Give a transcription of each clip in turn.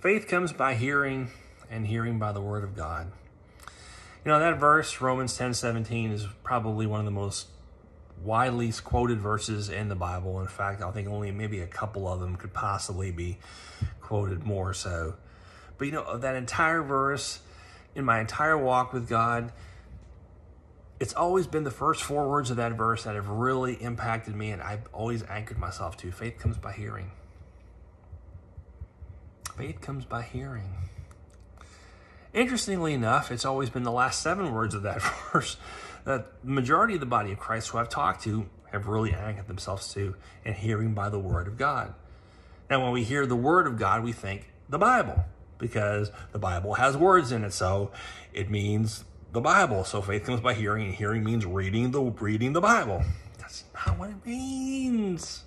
Faith comes by hearing, and hearing by the word of God. You know, that verse, Romans 10 17, is probably one of the most widely quoted verses in the Bible. In fact, I think only maybe a couple of them could possibly be quoted more so. But you know, that entire verse, in my entire walk with God, it's always been the first four words of that verse that have really impacted me, and I've always anchored myself to. Faith comes by hearing. Faith comes by hearing. Interestingly enough, it's always been the last seven words of that verse that the majority of the body of Christ who I've talked to have really anchored themselves to and hearing by the word of God. Now, when we hear the word of God, we think the Bible because the Bible has words in it. So it means the Bible. So faith comes by hearing, and hearing means reading the reading the Bible. That's not what it means.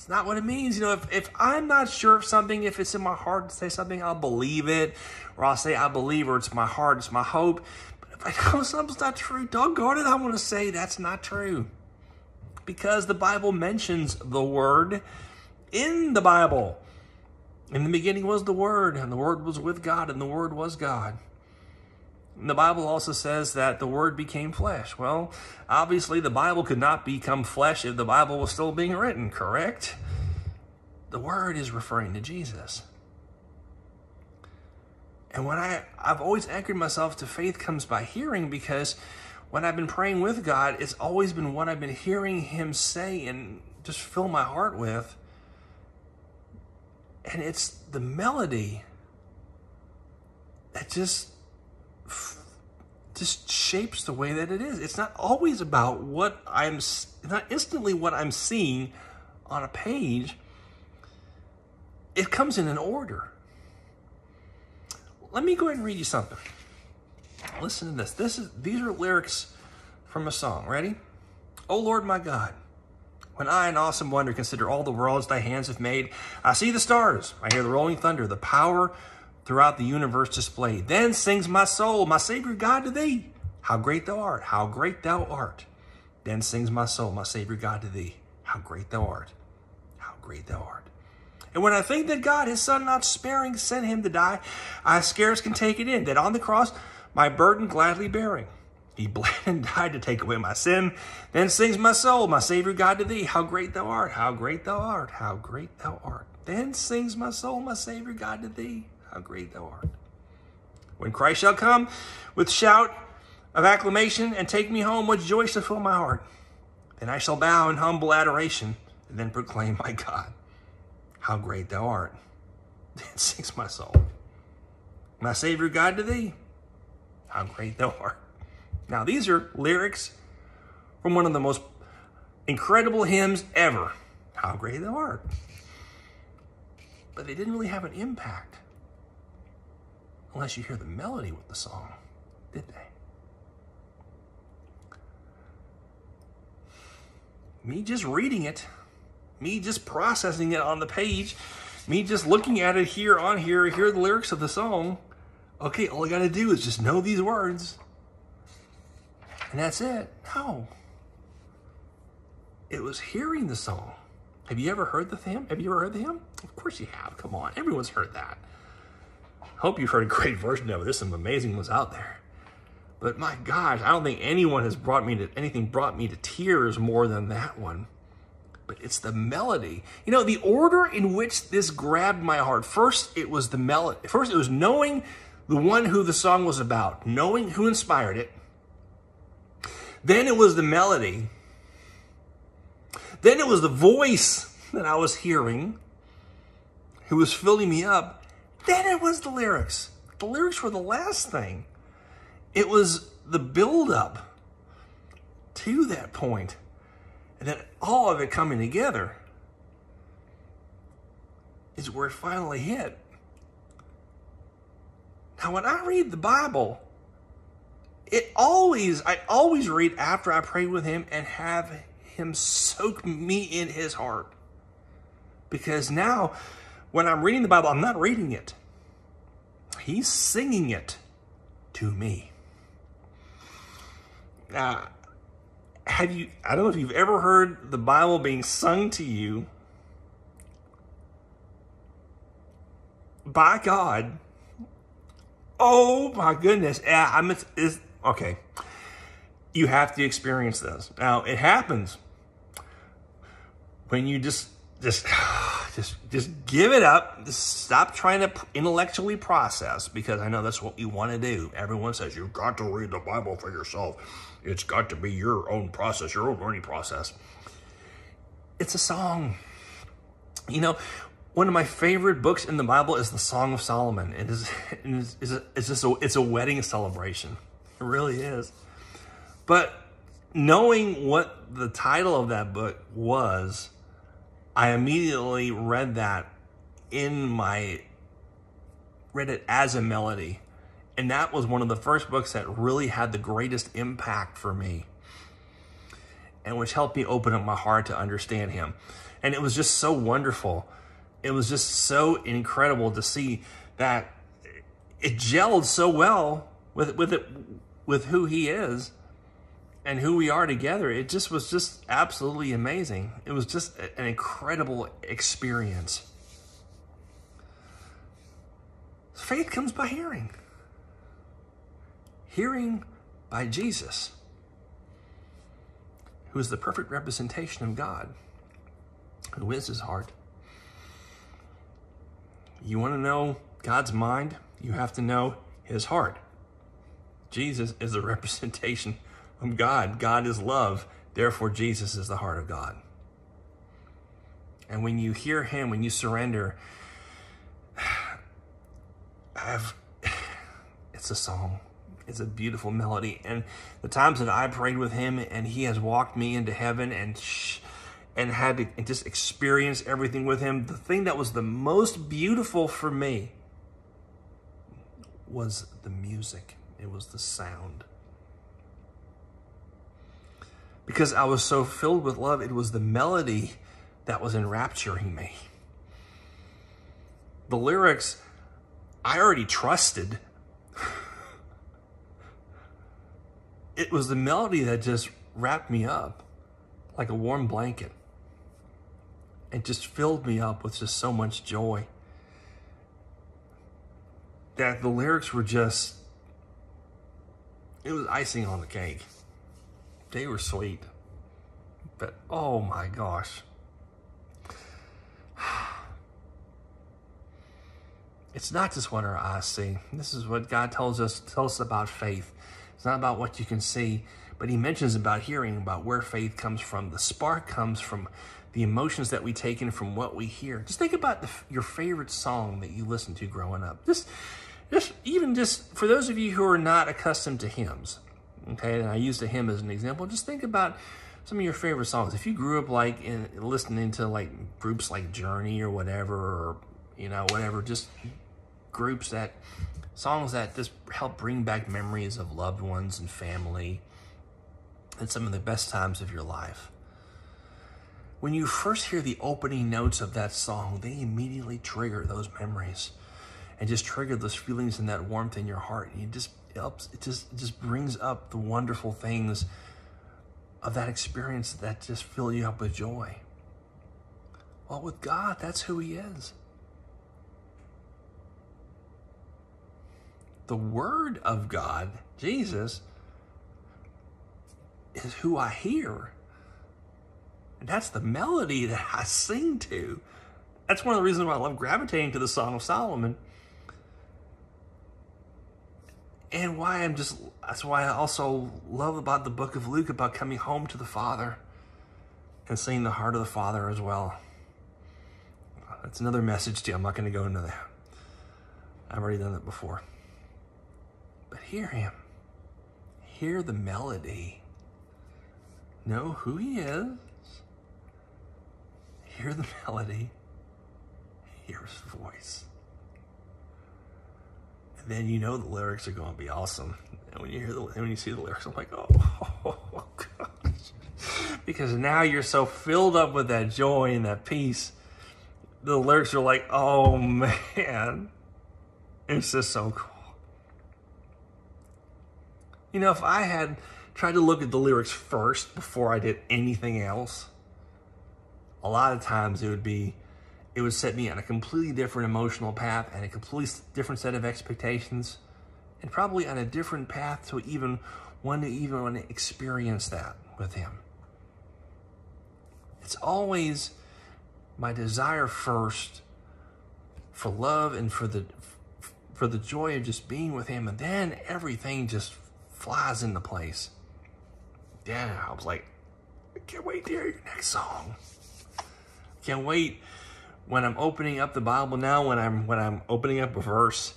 It's not what it means. You know, if, if I'm not sure of something, if it's in my heart to say something, I'll believe it, or I'll say I believe, or it's my heart, it's my hope. But if I know something's not true, doggone it, I want to say that's not true. Because the Bible mentions the word in the Bible. In the beginning was the Word, and the Word was with God, and the Word was God. The Bible also says that the Word became flesh. Well, obviously, the Bible could not become flesh if the Bible was still being written, correct? The Word is referring to Jesus. And when I, I've always anchored myself to faith comes by hearing because when I've been praying with God, it's always been what I've been hearing Him say and just fill my heart with. And it's the melody that just just shapes the way that it is. It's not always about what I'm, not instantly what I'm seeing on a page. It comes in an order. Let me go ahead and read you something. Listen to this. This is these are lyrics from a song. Ready? Oh Lord my God, when I in awesome wonder consider all the worlds thy hands have made, I see the stars, I hear the rolling thunder, the power throughout the universe displayed. Then sings my soul, my Savior God, to thee. How great thou art, how great thou art. Then sings my soul, my Savior God, to thee. How great thou art, how great thou art. And when I think that God, his son not sparing, sent him to die, I scarce can take it in, that on the cross, my burden gladly bearing, he bled and died to take away my sin. Then sings my soul, my Savior God, to thee. How great thou art, how great thou art, how great thou art. Then sings my soul, my Savior God, to thee how great thou art. When Christ shall come with shout of acclamation and take me home, what joy shall fill my heart. Then I shall bow in humble adoration and then proclaim, My God, how great thou art. Then sings my soul. My Savior God to thee, how great thou art. Now, these are lyrics from one of the most incredible hymns ever. How great thou art. But they didn't really have an impact unless you hear the melody with the song, did they? Me just reading it, me just processing it on the page, me just looking at it here on here, hear the lyrics of the song. Okay, all I got to do is just know these words. And that's it. No. It was hearing the song. Have you ever heard the hymn? Have you ever heard the hymn? Of course you have. Come on. Everyone's heard that. Hope you've heard a great version of it. There's some amazing ones out there. But my gosh, I don't think anyone has brought me to anything brought me to tears more than that one. But it's the melody. You know, the order in which this grabbed my heart. First, it was the melody. First, it was knowing the one who the song was about, knowing who inspired it. Then it was the melody. Then it was the voice that I was hearing who was filling me up. Then it was the lyrics. The lyrics were the last thing. It was the build-up to that point. And then all of it coming together is where it finally hit. Now, when I read the Bible, it always, I always read after I pray with him and have him soak me in his heart. Because now when I'm reading the Bible, I'm not reading it. He's singing it to me. Now, have you, I don't know if you've ever heard the Bible being sung to you, by God. Oh my goodness. I'm it's, okay. You have to experience this. Now, it happens when you just just just just give it up. Just stop trying to intellectually process because I know that's what you want to do. Everyone says you've got to read the Bible for yourself. It's got to be your own process, your own learning process. It's a song. You know, one of my favorite books in the Bible is the Song of Solomon. It is, it is it's just a, it's a wedding celebration. It really is. But knowing what the title of that book was, I immediately read that in my read it as a melody. And that was one of the first books that really had the greatest impact for me and which helped me open up my heart to understand him. And it was just so wonderful. It was just so incredible to see that it gelled so well with with it with who he is and who we are together. It just was just absolutely amazing. It was just an incredible experience. Faith comes by hearing. Hearing by Jesus who is the perfect representation of God, who is his heart. You want to know God's mind? You have to know his heart. Jesus is the representation God. God is love. Therefore, Jesus is the heart of God. And when you hear him, when you surrender, I've, it's a song. It's a beautiful melody. And the times that I prayed with him and he has walked me into heaven and and had to and just experience everything with him, the thing that was the most beautiful for me was the music. It was the sound. Because I was so filled with love, it was the melody that was enrapturing me. The lyrics, I already trusted it was the melody that just wrapped me up like a warm blanket. It just filled me up with just so much joy. That the lyrics were just, it was icing on the cake. They were sweet. But oh my gosh. It's not just what our eyes see. This is what God tells us, tells us about faith. It's not about what you can see, but he mentions about hearing, about where faith comes from. The spark comes from the emotions that we take in from what we hear. Just think about the, your favorite song that you listened to growing up. Just, just even just for those of you who are not accustomed to hymns, okay, and I used a hymn as an example, just think about some of your favorite songs. If you grew up like in, listening to like groups like Journey or whatever, or you know, whatever, just groups that songs that just help bring back memories of loved ones and family and some of the best times of your life. When you first hear the opening notes of that song, they immediately trigger those memories and just trigger those feelings and that warmth in your heart. And it just helps, it just, it just brings up the wonderful things of that experience that just fill you up with joy. Well, with God, that's who He is. the Word of God, Jesus, is who I hear. And that's the melody that I sing to. That's one of the reasons why I love gravitating to the Song of Solomon. And why I'm just, that's why I also love about the book of Luke about coming home to the Father and seeing the heart of the Father as well. That's another message too. I'm not going to go into that. I've already done that before. But hear him. Hear the melody. Know who he is. Hear the melody. Hear his voice. And then you know the lyrics are going to be awesome. And when you hear the, when you see the lyrics, I'm like, oh, oh, oh gosh. Because now you're so filled up with that joy and that peace. The lyrics are like, oh man, it's just so cool. You know, if I had tried to look at the lyrics first before I did anything else, a lot of times it would be it would set me on a completely different emotional path and a completely different set of expectations and probably on a different path to even want to even want to experience that with him. It's always my desire first for love and for the for the joy of just being with him and then everything just flies into place. Yeah, I was like, I can't wait to hear your next song. Can't wait when I'm opening up the Bible now, when I'm when I'm opening up a verse,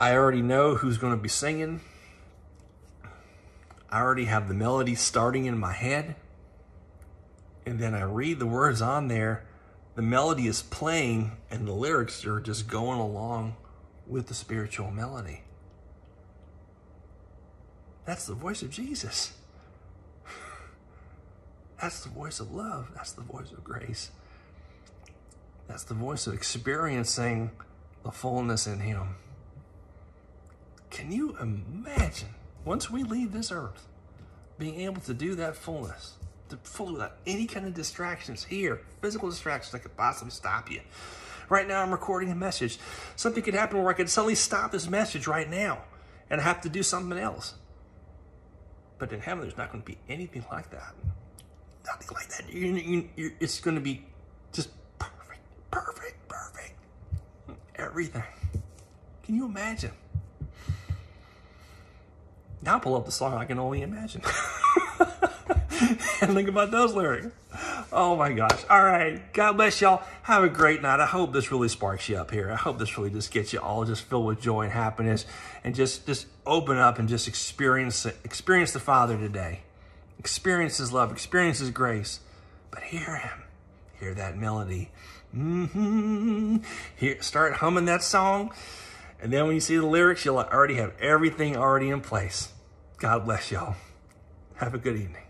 I already know who's going to be singing. I already have the melody starting in my head. And then I read the words on there. The melody is playing and the lyrics are just going along with the spiritual melody. That's the voice of Jesus. That's the voice of love. That's the voice of grace. That's the voice of experiencing the fullness in Him. Can you imagine, once we leave this earth, being able to do that fullness, to full without any kind of distractions here, physical distractions that could possibly stop you? Right now, I'm recording a message. Something could happen where I could suddenly stop this message right now and have to do something else. But in heaven, there's not going to be anything like that. Nothing like that. You, you, it's going to be just perfect, perfect, perfect. Everything. Can you imagine? Now I pull up the song I can only imagine. and think about those lyrics. Oh my gosh. All right. God bless y'all. Have a great night. I hope this really sparks you up here. I hope this really just gets you all just filled with joy and happiness and just just open up and just experience experience the Father today. Experience his love, experience his grace. But hear him. Hear that melody. Mm-hmm. Here, start humming that song. And then when you see the lyrics, you'll already have everything already in place. God bless y'all. Have a good evening.